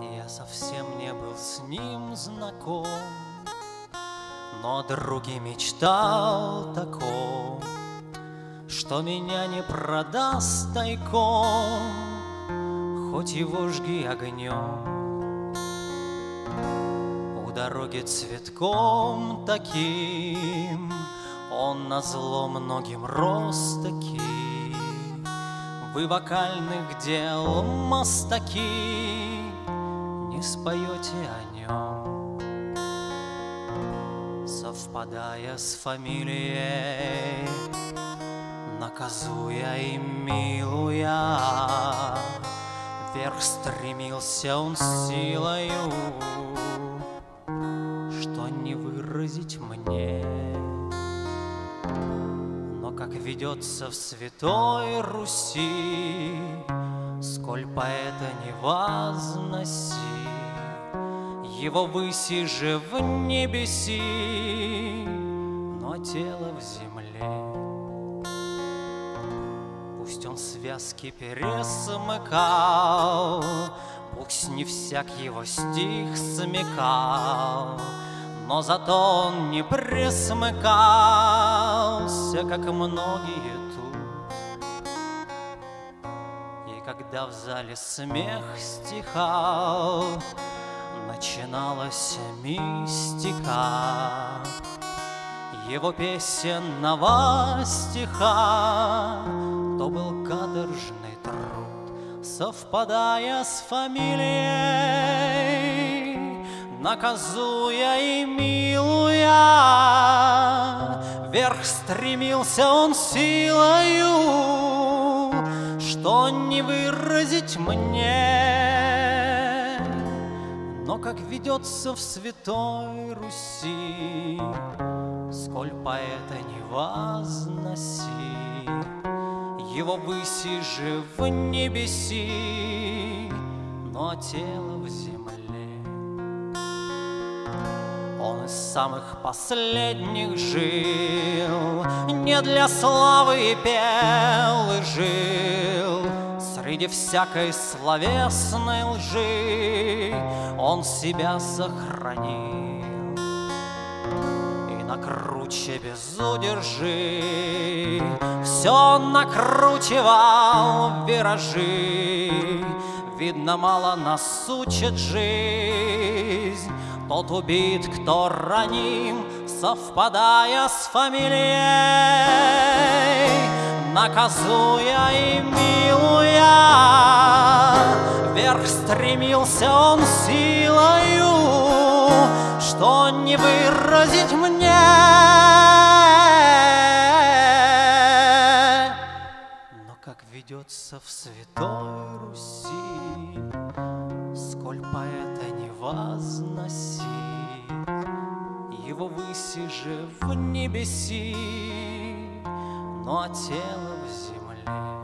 Я совсем не был с ним знаком, Но о друге мечтал таком, Что меня не продаст тайком, Хоть его жги огнем. У дороги цветком таким Он назло многим рос таки. Вы вокальных дел мастаки Не споете о нем Совпадая с фамилией Наказуя и милуя. Вверх стремился он силою Что не выразить мне. Но как ведется в святой Руси Сколь поэта не возноси Его выси же в небеси Но тело в земле Пусть он связки пересмыкал, Пусть не всяк его стих смекал, Но зато он не присмыкался, Как многие тут. И когда в зале смех стихал, Начиналась мистика. Его песенного стиха, То был каторжный труд, совпадая с фамилией, Наказуя и милуя, Вверх стремился он силою, Что не выразить мне, Как ведется в святой Руси, Сколь поэта не возноси, Его выси же в небеси, Но тело в земле. Он из самых последних жил, Не для славы и пел и жил, Среди всякой словесной лжи Он себя сохранил. Накруче без удержи, Все накручивал виражи. Видно, мало нас учит жизнь, Тот убит, кто раним, совпадая с фамилией, Наказуя и милуя, Вверх стремился он силою, Что не выразить мне. Но как ведется в святой Руси, Сколь поэта не возноси, Его выси же в небеси, Но тело в земле.